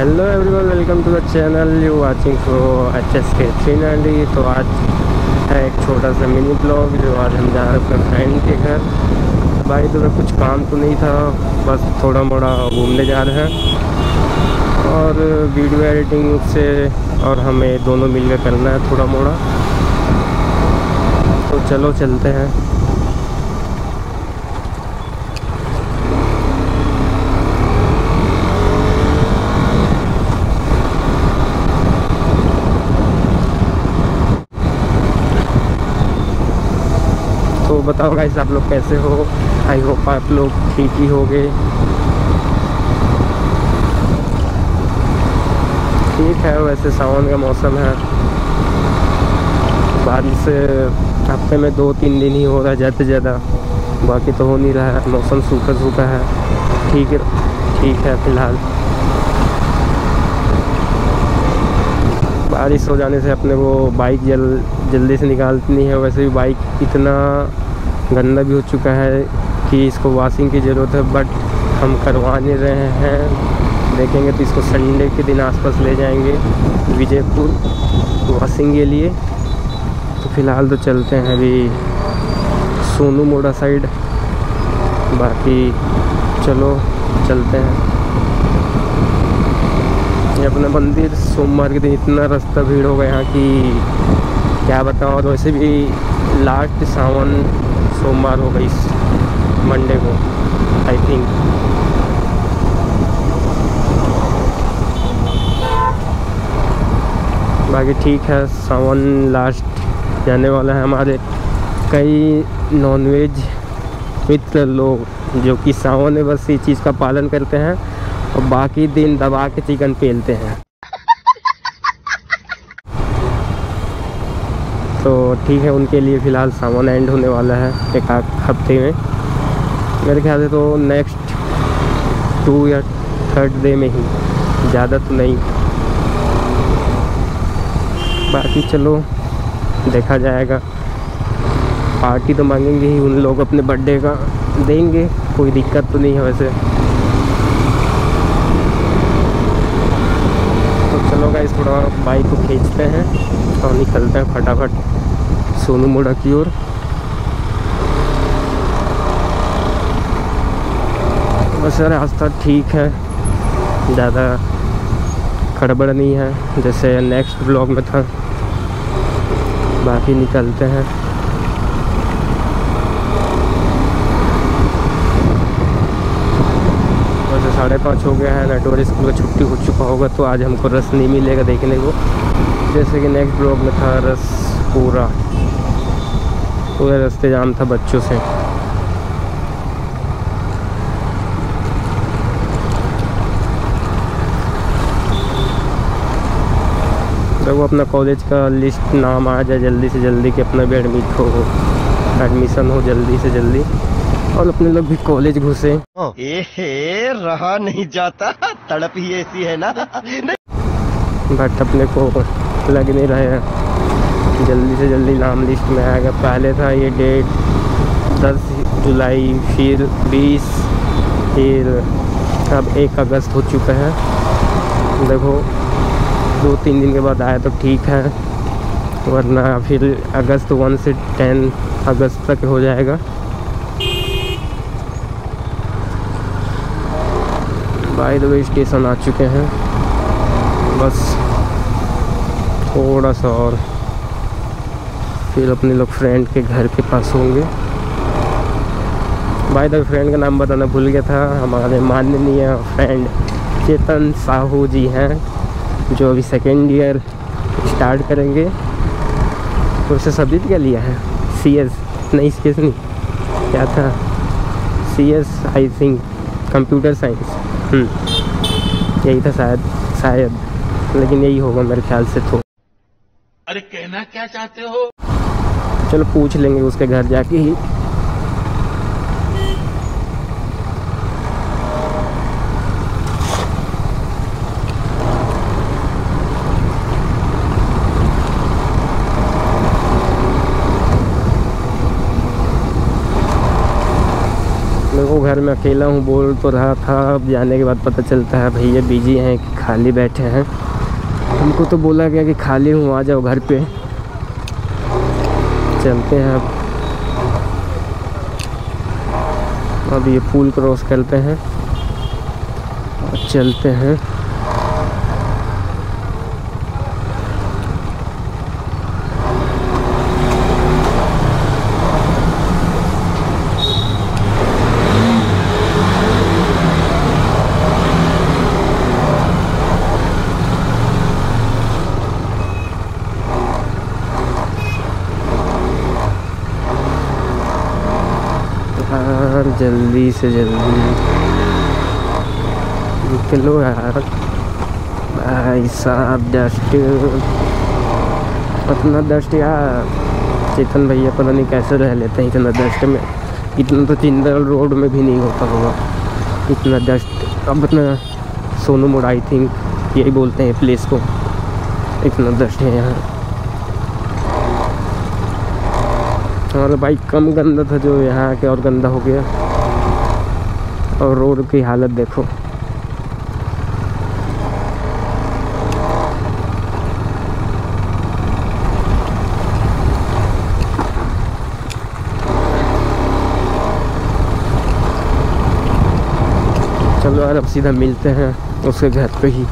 Hello everyone welcome to the channel you watching for H S K three ninety तो आज है एक छोटा सा मिनी ब्लॉग जो आज हम जा रहे हैं अपने फ्रेंड के घर। भाई तो कुछ काम तो नहीं था। बस थोड़ा मोड़ा घूमने जा रहे हैं। और वीडियो एडिटिंग से और हमें दोनों मिलकर करना है थोड़ा मोड़ा। तो चलो चलते हैं। बताओ गाइस आप लोग कैसे हो? आई होप आप लोग ठीक ही हो गए ठीक है, वैसे सावन का मौसम है। बारिश हफ़्ते में दो तीन दिन ही हो रहा है, ज़्यादा ज़्यादा। बाकी तो हो नहीं रहा है। मौसम सूखा सूखा है। ठीक ठीक है, फ़िलहाल। बारिश हो जाने से अपने वो बाइक जल, जल्दी से निकालती नहीं है। वैसे भी बाइक इतना गंदा भी हो चुका है कि इसको वॉशिंग की ज़रूरत है बट हम करवा नहीं रहे हैं। देखेंगे तो इसको संडे के दिन आसपास ले जाएँगे, विजयपुर वॉशिंग के लिए। तो फ़िलहाल तो चलते हैं अभी सोनू मोड़ा साइड बाकी चलो, चलते हैं। ये अपना मंदिर, सोमवार के दिन इतना रास्ता भीड़ होगा यहाँ कि, क्या बताऊँ? और वैसे भी लास्ट सावन सोमवार होगा इस मंडे को आई थिंक बाकी ठीक है, सावन लास्ट जाने वाला है हमारे कई नॉनवेज मित्र लोग जो कि सावन में बस इस चीज़ का पालन करते हैं और बाकी दिन दबा के चिकन पेलते हैं। तो ठीक है, उनके लिए फ़िलहाल सामान एंड होने वाला है एक हफ़्ते में। मेरे ख्याल से तो नेक्स्ट टू या थर्ड डे में ही, ज़्यादा तो नहीं। बाकी चलो, देखा जाएगा। पार्टी तो मांगेंगे ही, उन लोग अपने बर्थडे का देंगे, कोई दिक्कत तो नहीं है वैसे। तो चलो गाइस थोड़ा बाइक को खींचते हैं। निकलते हैं फटाफट। सोनू मोड़ा की ओर। वैसे रास्ता ठीक है। ज़्यादा खड़बड़ नहीं है, जैसे नेक्स्ट ब्लॉग में था। बाकी निकलते हैं। साढ़े पाँच हो गया है, नेटवर्क स्कूल का छुट्टी हो चुका होगा तो आज हमको रस नहीं मिलेगा देखने को। जैसे कि नेक्स्ट ब्लॉग में था रस पूरा। पूरा रास्ते जाम था बच्चों से। वो अपना कॉलेज का लिस्ट नाम आ जाए जल्दी से जल्दी कि अपना भी एडमिट हो एडमिशन हो जल्दी से जल्दी। और अपने लोग भी कॉलेज घुसे। रहा नहीं जाता। तड़प ही ऐसी है ना। बट अपने को लग नहीं रहे हैं। जल्दी से जल्दी नाम लिस्ट में आएगा। पहले था ये डेट 10 जुलाई, फिर 20 फिर अब 1 अगस्त हो चुका है। देखो, दो तीन दिन के बाद आया तो ठीक है, वरना फिर अगस्त वन से टेन अगस्त तक हो जाएगा। बाय द वे स्टेशन आ चुके हैं। बस थोड़ा सा और फिर अपने लोग फ्रेंड के घर के पास होंगे। बाय द फ्रेंड का नाम बताना भूल गया था। हमारे माननीय फ्रेंड चेतन साहू जी हैं, जो अभी सेकेंड ईयर स्टार्ट करेंगे। तो उसे सब्जेक्ट क्या लिया है? सी एस नहीं सी एस नहीं। क्या था? C S I think computer science यही था शायद शायद। लेकिन यही होगा मेरे ख्याल से तो। क्या चाहते हो? चलो पूछ लेंगे उसके घर जाके ही। घर में अकेला हूँ बोल तो रहा था, अब जाने के बाद पता चलता है भैया बिज़ी हैं कि खाली बैठे हैं। हमको तो बोला गया कि खाली हूँ, आ जाओ घर पे। चलते हैं अब। अब ये पुल क्रॉस करते हैं। और चलते हैं यार जल्दी से जल्दी। निकलो यार। भाई साहब डस्ट इतना डस्ट यार। चेतन भैया पता नहीं कैसे रह लेते हैं इतना डस्ट में। इतना तो जिंदल रोड में भी नहीं होता होगा। इतना डस्ट अब इतना सोनू मोड़ आई थिंक यही बोलते हैं प्लेस को। इतना डस्ट है यहाँ हमारा बाइक कम गंदा था जो यहाँ आके और गंदा हो गया। और रोड की हालत देखो। चलो यार, अब सीधा मिलते हैं उसके घर पे ही।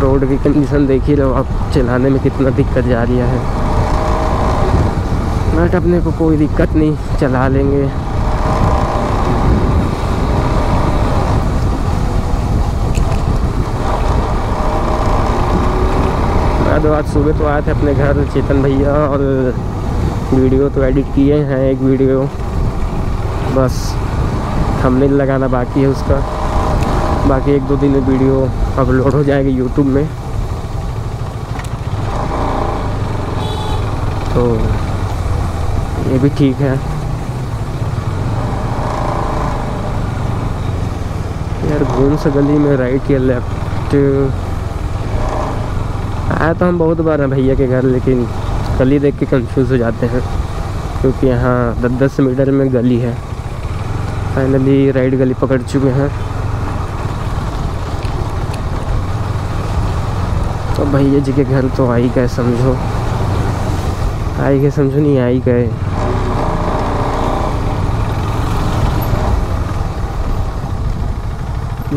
रोड की कंडीशन देख ही लो आप, चलाने में कितना दिक्कत जा रही है। बट अपने को कोई दिक्कत नहीं, चला लेंगे। तो आज सुबह तो आए थे अपने घर, चेतन भैया और वीडियो तो एडिट किए हैं, एक वीडियो। बस हमने लगाना बाकी है उसका। बाकी एक दो दिन में वीडियो अपलोड हो जाएगी यूट्यूब में। तो ये भी ठीक है। यार, घूम से गली में राइट या लेफ़्ट आया तो हम बहुत बार हैं भैया के घर, लेकिन गली देख के कंफ्यूज हो जाते हैं, क्योंकि यहाँ दस दस मीटर में गली है। फाइनली राइट गली पकड़ चुके हैं। तो भैया जी के घर तो आ ही गए, समझो। आई गए, समझो नहीं आई गए।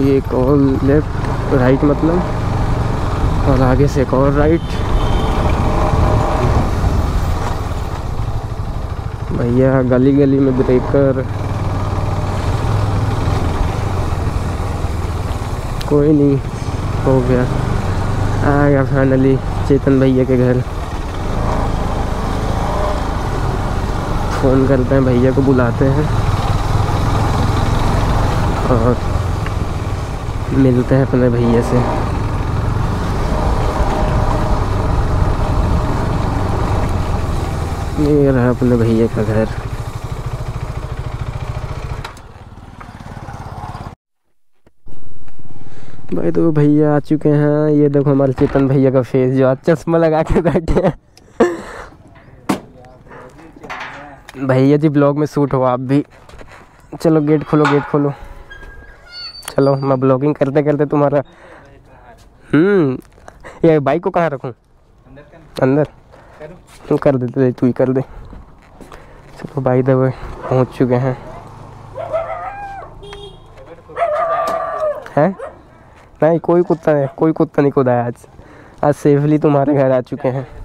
ये और लेफ़्ट राइट मतलब? और आगे से एक और राइट। भैया गली गली में ब्रेकर। कोई नहीं, हो गया। आ गया फाइनली चेतन भैया के घर। फ़ोन करते हैं, भैया को बुलाते हैं। और मिलते हैं अपने भैया से। ये रहा अपने भैया का घर। भाई तो भैया आ चुके हैं। ये देखो हमारे चेतन भैया का फेस जो आज चश्मा लगा के बैठे हैं। भैया जी, ब्लॉग में शूट हो आप भी। चलो गेट खोलो गेट खोलो। चलो, मैं ब्लॉगिंग करते करते तुम्हारा हम्म ये बाइक को कहाँ रखूँ? अंदर। तू कर दे दे तू ही कर दे। चलो भाई दबे पहुँच चुके हैं। हैं? नहीं, कोई कुत्ता नहीं, कोई कुत्ता नहीं खुदा आज। आज सेफली तुम्हारे घर आ चुके हैं।